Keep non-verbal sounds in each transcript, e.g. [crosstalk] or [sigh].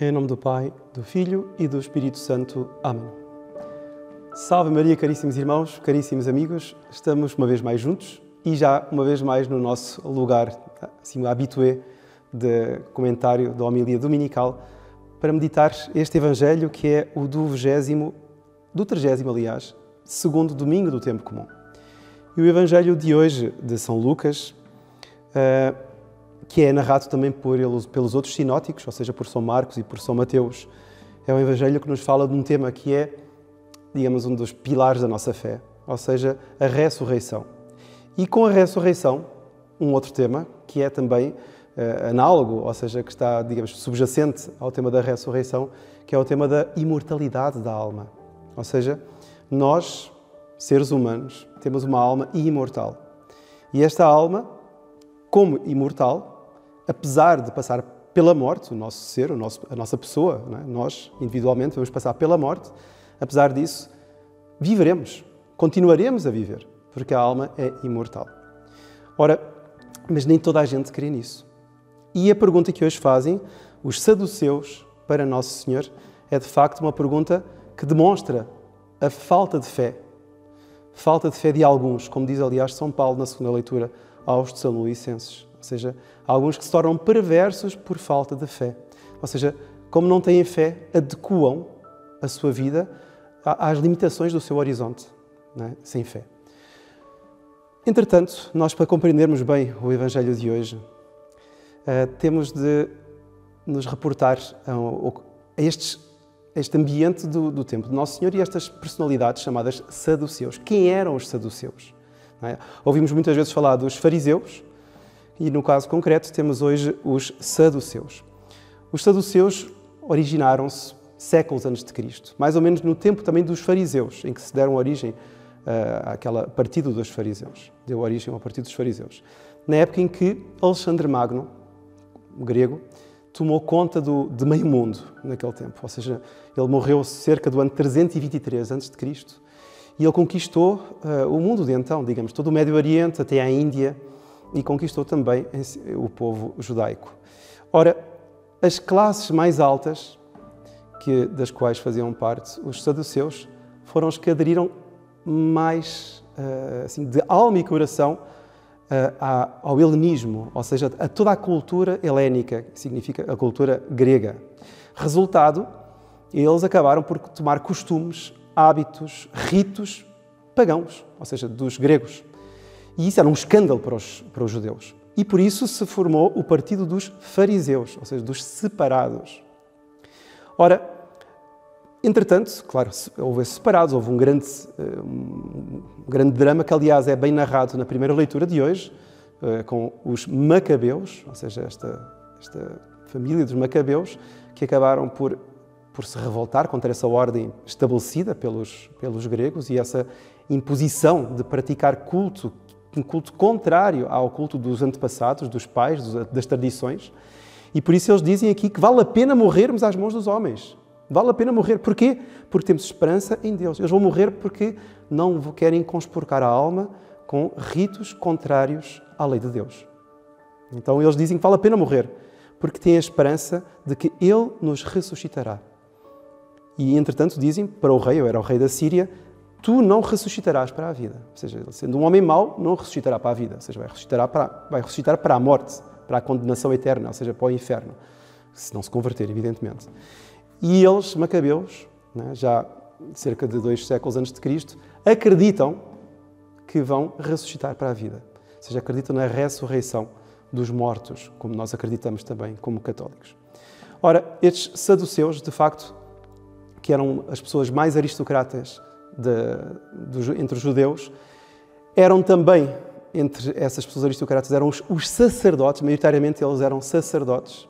Em nome do Pai, do Filho e do Espírito Santo. Amém. Salve Maria, caríssimos irmãos, caríssimos amigos. Estamos uma vez mais juntos e já uma vez mais no nosso lugar, assim, habitué de comentário da homilia dominical, para meditar este Evangelho que é o do vigésimo, do trigésimo, aliás, segundo domingo do tempo comum. E o Evangelho de hoje, de São Lucas, uh, que é narrado também por pelos outros sinóticos, ou seja, por São Marcos e por São Mateus, é um Evangelho que nos fala de um tema que é, digamos, um dos pilares da nossa fé, ou seja, a ressurreição. E com a ressurreição, um outro tema que é também uh, análogo, ou seja, que está, digamos, subjacente ao tema da ressurreição, que é o tema da imortalidade da alma. Ou seja, nós, seres humanos, temos uma alma imortal. E esta alma, como imortal, apesar de passar pela morte, o nosso ser, o nosso, a nossa pessoa, é? nós individualmente vamos passar pela morte, apesar disso, viveremos, continuaremos a viver, porque a alma é imortal. Ora, mas nem toda a gente crê nisso. E a pergunta que hoje fazem os saduceus para Nosso Senhor é de facto uma pergunta que demonstra a falta de fé falta de fé de alguns, como diz aliás São Paulo na segunda leitura aos Tessalonicenses. Ou seja, alguns que se tornam perversos por falta de fé. Ou seja, como não têm fé, adequam a sua vida às limitações do seu horizonte, é? sem fé. Entretanto, nós, para compreendermos bem o Evangelho de hoje, eh, temos de nos reportar a estes este ambiente do, do tempo de Nosso Senhor e estas personalidades chamadas saduceus. Quem eram os saduceus? É? Ouvimos muitas vezes falar dos fariseus e, no caso concreto, temos hoje os saduceus. Os saduceus originaram-se séculos antes de Cristo, mais ou menos no tempo também dos fariseus, em que se deram origem uh, àquela partido dos fariseus, deu origem ao partido dos fariseus. Na época em que Alexandre Magno, grego, tomou conta do, de meio mundo naquele tempo. Ou seja, ele morreu cerca do ano 323 a.C. e ele conquistou uh, o mundo de então, digamos, todo o Médio Oriente até à Índia e conquistou também o povo judaico. Ora, as classes mais altas, que, das quais faziam parte os saduceus, foram os que aderiram mais uh, assim, de alma e coração ao helenismo, ou seja, a toda a cultura helénica, que significa a cultura grega. Resultado, eles acabaram por tomar costumes, hábitos, ritos pagãos, ou seja, dos gregos. E isso era um escândalo para os, para os judeus. E por isso se formou o partido dos fariseus, ou seja, dos separados. Ora, Entretanto, claro, houve separados, houve um grande, eh, um grande drama que, aliás, é bem narrado na primeira leitura de hoje, eh, com os Macabeus, ou seja, esta, esta família dos Macabeus, que acabaram por, por se revoltar contra essa ordem estabelecida pelos, pelos gregos e essa imposição de praticar culto, um culto contrário ao culto dos antepassados, dos pais, das tradições. E por isso eles dizem aqui que vale a pena morrermos às mãos dos homens. Vale a pena morrer. Porquê? Porque temos esperança em Deus. Eles vão morrer porque não querem conspurcar a alma com ritos contrários à lei de Deus. Então eles dizem que vale a pena morrer, porque têm a esperança de que Ele nos ressuscitará. E entretanto dizem para o rei, eu era o rei da Síria, tu não ressuscitarás para a vida. Ou seja, sendo um homem mau, não ressuscitará para a vida. Ou seja, vai ressuscitar para, vai ressuscitar para a morte, para a condenação eterna, ou seja, para o inferno. Se não se converter, evidentemente. E eles, macabeus, né, já cerca de dois séculos antes de Cristo, acreditam que vão ressuscitar para a vida. Ou seja, acreditam na ressurreição dos mortos, como nós acreditamos também como católicos. Ora, estes saduceus, de facto, que eram as pessoas mais aristocratas de, de, entre os judeus, eram também, entre essas pessoas aristocratas, eram os, os sacerdotes, maioritariamente eles eram sacerdotes,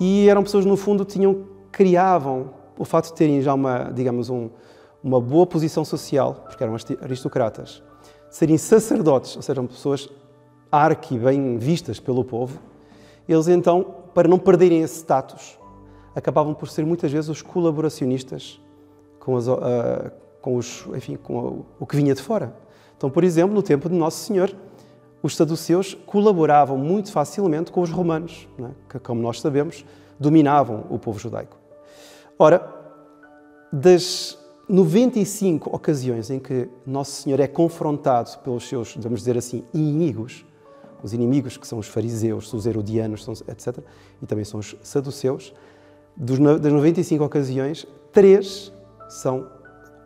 e eram pessoas, no fundo, tinham criavam o fato de terem já uma, digamos, um, uma boa posição social, porque eram aristocratas, serem sacerdotes, ou seja, pessoas arque bem vistas pelo povo, eles então, para não perderem esse status, acabavam por ser muitas vezes os colaboracionistas com, as, uh, com, os, enfim, com o, que vinha de fora. Então, por exemplo, no tempo de Nosso Senhor, os saduceus colaboravam muito facilmente com os romanos, é? que, como nós sabemos, dominavam o povo judaico. Ora, das 95 ocasiões em que Nosso Senhor é confrontado pelos seus, vamos dizer assim, inimigos, os inimigos que são os fariseus, os herodianos, etc., e também são os saduceus, das 95 ocasiões, três são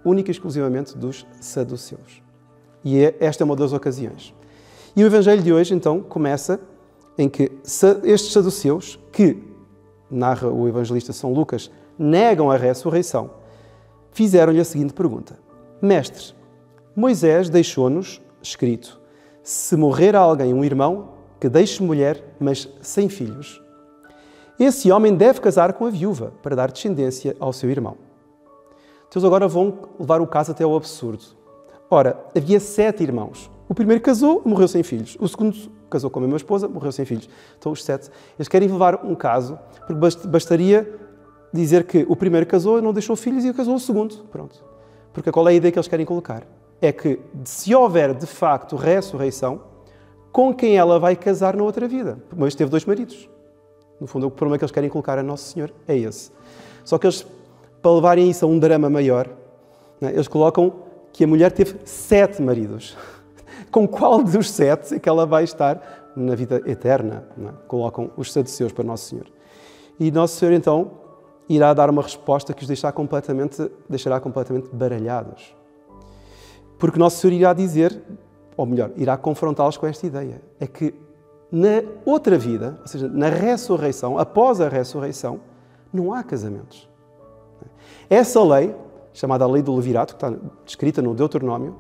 única e exclusivamente dos saduceus. E é, esta é uma das ocasiões. E o Evangelho de hoje, então, começa em que estes saduceus, que, narra o evangelista São Lucas, negam a ressurreição, fizeram-lhe a seguinte pergunta: Mestre, Moisés deixou-nos escrito: se morrer alguém um irmão, que deixe mulher, mas sem filhos. Esse homem deve casar com a viúva para dar descendência ao seu irmão. Então, agora vão levar o caso até ao absurdo. Ora, havia sete irmãos. O primeiro casou, morreu sem filhos. O segundo casou com a mesma esposa, morreu sem filhos. Então, os sete, eles querem levar um caso, porque bastaria dizer que o primeiro casou não deixou filhos e casou o segundo. Pronto. Porque qual é a ideia que eles querem colocar? É que se houver de facto ressurreição, com quem ela vai casar na outra vida? Mas teve dois maridos. No fundo, o problema que eles querem colocar a Nosso Senhor é esse. Só que eles, para levarem isso a um drama maior, né, eles colocam que a mulher teve sete maridos. [laughs] Com qual dos sete é que ela vai estar na vida eterna? É? Colocam os saduceus para Nosso Senhor. E Nosso Senhor, então, irá dar uma resposta que os deixará completamente, deixará completamente baralhados. Porque Nosso Senhor irá dizer, ou melhor, irá confrontá-los com esta ideia: é que na outra vida, ou seja, na ressurreição, após a ressurreição, não há casamentos. Essa lei, chamada lei do Levirato, que está descrita no Deuteronômio,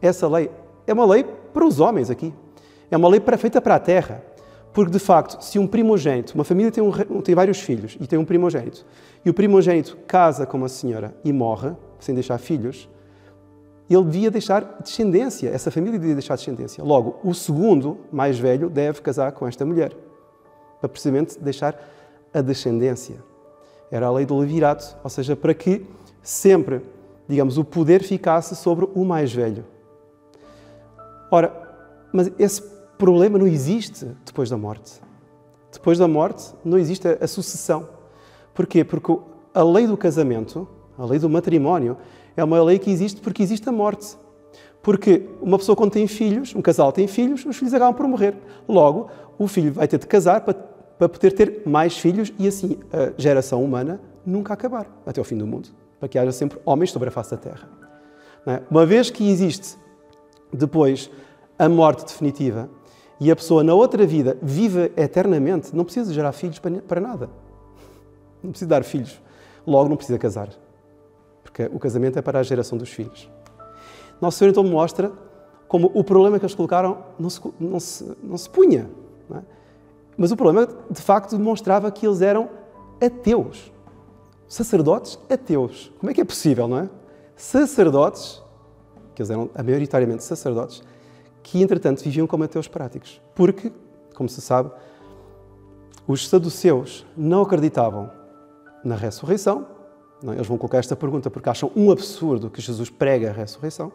essa lei é uma lei para os homens aqui. É uma lei feita para a terra. Porque, de facto, se um primogênito, uma família tem, um, tem vários filhos e tem um primogênito, e o primogênito casa com uma senhora e morre, sem deixar filhos, ele devia deixar descendência, essa família devia deixar descendência. Logo, o segundo, mais velho, deve casar com esta mulher, para precisamente deixar a descendência. Era a lei do levirato, ou seja, para que sempre, digamos, o poder ficasse sobre o mais velho. Ora, mas esse problema não existe depois da morte. Depois da morte não existe a sucessão. Porquê? Porque a lei do casamento, a lei do matrimónio, é uma lei que existe porque existe a morte. Porque uma pessoa, quando tem filhos, um casal tem filhos, os filhos acabam por morrer. Logo, o filho vai ter de casar para, para poder ter mais filhos e assim a geração humana nunca acabar, até o fim do mundo. Para que haja sempre homens sobre a face da terra. É? Uma vez que existe depois a morte definitiva e a pessoa na outra vida vive eternamente, não precisa gerar filhos para nada. Não precisa dar filhos. Logo, não precisa casar o casamento é para a geração dos filhos. Nosso Senhor então mostra como o problema que eles colocaram não se, não se, não se punha. Não é? Mas o problema, de facto, demonstrava que eles eram ateus. Sacerdotes ateus. Como é que é possível, não é? Sacerdotes, que eles eram maioritariamente sacerdotes, que entretanto viviam como ateus práticos. Porque, como se sabe, os saduceus não acreditavam na ressurreição, eles vão colocar esta pergunta porque acham um absurdo que Jesus prega a ressurreição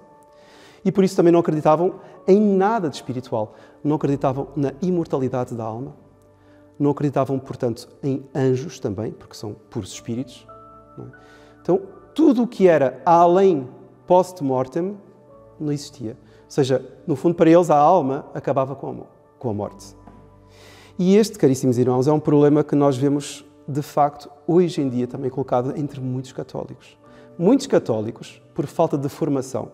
e por isso também não acreditavam em nada de espiritual. Não acreditavam na imortalidade da alma. Não acreditavam, portanto, em anjos também, porque são puros espíritos. É? Então, tudo o que era além post-mortem não existia. Ou seja, no fundo, para eles, a alma acabava com a morte. E este, caríssimos irmãos, é um problema que nós vemos de facto, hoje em dia também colocado entre muitos católicos. Muitos católicos, por falta de formação,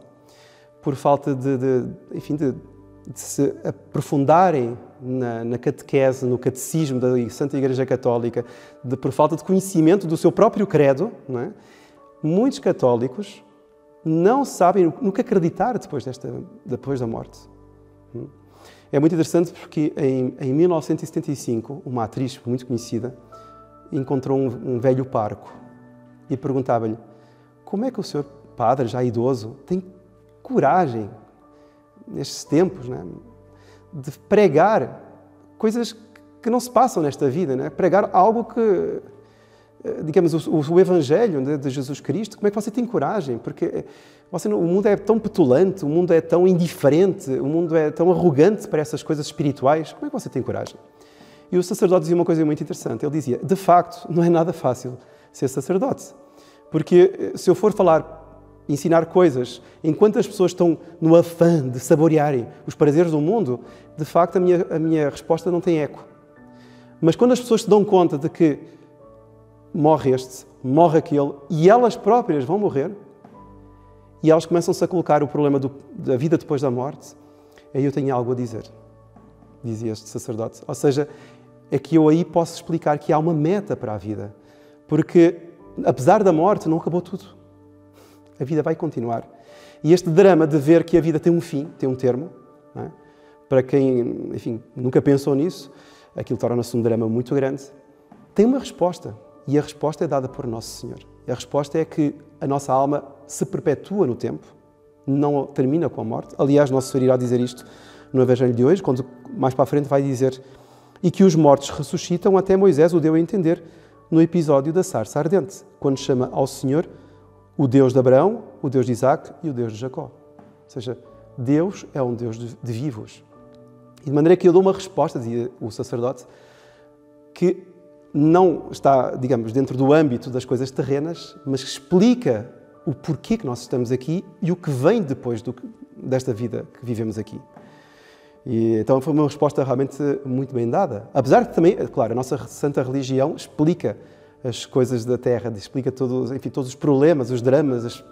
por falta de, de enfim, de, de, se aprofundarem na, na, catequese, no catecismo da Santa Igreja Católica, de, por falta de conhecimento do seu próprio credo, é? muitos católicos não sabem no que acreditar depois, desta, depois da morte. Hum? É muito interessante porque em, em 1975, uma atriz muito conhecida, encontrou um, um velho parco e perguntava-lhe: Como é que o senhor, padre, já idoso, tem coragem, nestes tempos, né, de pregar coisas que não se passam nesta vida, né? pregar algo que, eh, digamos, o, o Evangelho de, de, Jesus Cristo, como é que você tem coragem? Porque eh, você, o mundo é tão petulante, o mundo é tão indiferente, o mundo é tão arrogante para essas coisas espirituais, como é que você tem coragem? E o sacerdote dizia uma coisa muito interessante. Ele dizia: de facto, não é nada fácil ser sacerdote. Porque se eu for falar ensinar coisas, enquanto as pessoas estão no afã de saborearem os prazeres do mundo, de facto a minha, a minha resposta não tem eco. Mas quando as pessoas se dão conta de que morre este, morre aquele, e elas próprias vão morrer, e elas começam-se a colocar o problema do, da vida depois da morte, aí eu tenho algo a dizer, dizia este sacerdote. Ou seja, é que eu aí posso explicar que há uma meta para a vida, porque apesar da morte, não acabou tudo. A vida vai continuar. E este drama de ver que a vida tem um fim, tem um termo, é? para quem, enfim, nunca pensou nisso, aquilo torna-se um drama muito grande, tem uma resposta. E a resposta é dada por Nosso Senhor. E a resposta é que a nossa alma se perpetua no tempo, não termina com a morte. Aliás, Nosso Senhor irá dizer isto no Evangelho de hoje, quando mais para a frente vai dizer e que os mortos ressuscitam, até Moisés o deu a entender no episódio da sarça ardente, quando chama ao Senhor o Deus de Abraão, o Deus de Isaac e o Deus de Jacó. Ou seja, Deus é um Deus de, vivos. E de maneira que eu dou uma resposta, dizia o sacerdote, que não está, digamos, dentro do âmbito das coisas terrenas, mas explica o porquê que nós estamos aqui e o que vem depois do, desta vida que vivemos aqui. E, então foi uma resposta realmente muito bem dada. Apesar de também, claro, a nossa santa religião explica as coisas da Terra, explica todos, enfim, todos os problemas, os dramas, as,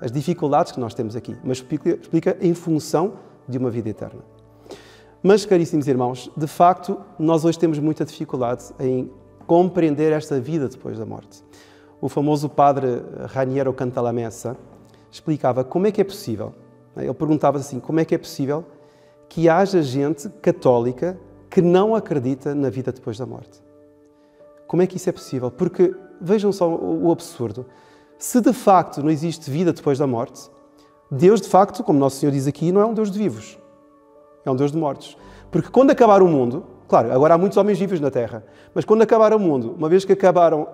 as dificuldades que nós temos aqui, mas explica, explica em função de uma vida eterna. Mas, caríssimos irmãos, de facto, nós hoje temos muita dificuldade em compreender esta vida depois da morte. O famoso padre Raniero Cantalamessa explicava como é que é possível. Ele perguntava assim: como é que é possível que haja gente católica que não acredita na vida depois da morte? Como é que isso é possível? Porque vejam só o absurdo. Se de facto não existe vida depois da morte, Deus de facto, como Nosso Senhor diz aqui, não é um Deus de vivos, é um Deus de mortos. Porque quando acabar o mundo, claro, agora há muitos homens vivos na Terra, mas quando acabar o mundo, uma vez que acabaram,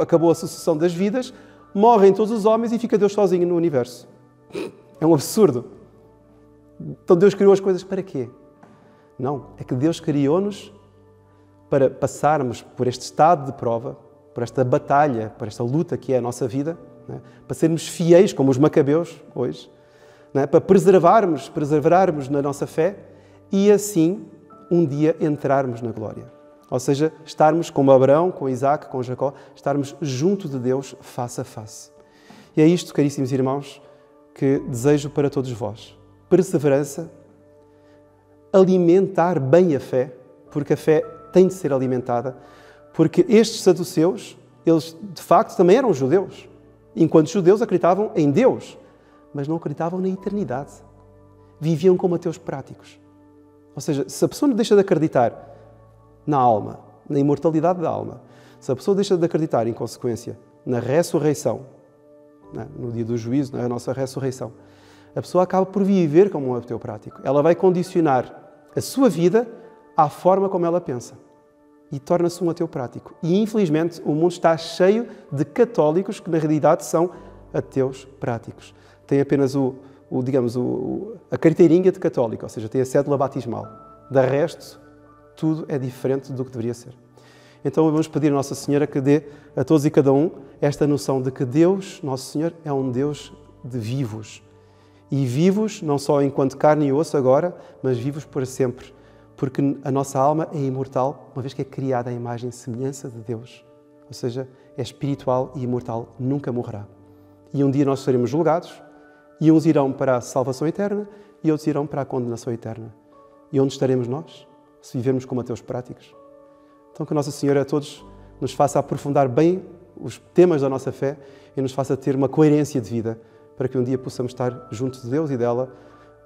acabou a sucessão das vidas, morrem todos os homens e fica Deus sozinho no universo. É um absurdo. Então Deus criou as coisas para quê? Não, é que Deus criou-nos para passarmos por este estado de prova, por esta batalha, por esta luta que é a nossa vida, né? para sermos fiéis como os macabeus hoje, né? para preservarmos, preservarmos na nossa fé e assim um dia entrarmos na glória. Ou seja, estarmos como Abraão, com Isaac, com Jacó, estarmos junto de Deus face a face. E é isto, caríssimos irmãos, que desejo para todos vós. Perseverança, alimentar bem a fé, porque a fé tem de ser alimentada, porque estes saduceus, eles de facto também eram judeus. Enquanto judeus acreditavam em Deus, mas não acreditavam na eternidade. Viviam como ateus práticos. Ou seja, se a pessoa deixa de acreditar na alma, na imortalidade da alma, se a pessoa deixa de acreditar, em consequência, na ressurreição, né, no dia do juízo, na nossa ressurreição, a pessoa acaba por viver como um ateu prático. Ela vai condicionar a sua vida à forma como ela pensa e torna-se um ateu prático. E infelizmente o mundo está cheio de católicos que na realidade são ateus práticos. Tem apenas o, o digamos, o, a carteirinha de católico, ou seja, tem a cédula batismal. Da resto, tudo é diferente do que deveria ser. Então vamos pedir a Nossa Senhora que dê a todos e cada um esta noção de que Deus, Nosso Senhor, é um Deus de vivos. E vivos não só enquanto carne e osso agora, mas vivos para sempre porque a nossa alma é imortal, uma vez que é criada à imagem e semelhança de Deus. Ou seja, é espiritual e imortal, nunca morrerá. E um dia nós seremos julgados, e uns irão para a salvação eterna, e outros irão para a condenação eterna. E onde estaremos nós, se vivermos como ateus práticos? Então, que Nossa Senhora a todos nos faça aprofundar bem os temas da nossa fé e nos faça ter uma coerência de vida para que um dia possamos estar junto de Deus e dela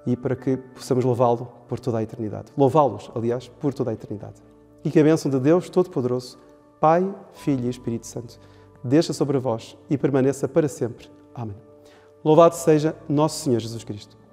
e para que possamos louvá-lo por toda a eternidade. Louvá-los, aliás, por toda a eternidade. E que a bênção de Deus Todo-Poderoso, Pai, Filho e Espírito Santo, deixa sobre vós e permaneça para sempre. Amém. Louvado seja nosso Senhor Jesus Cristo.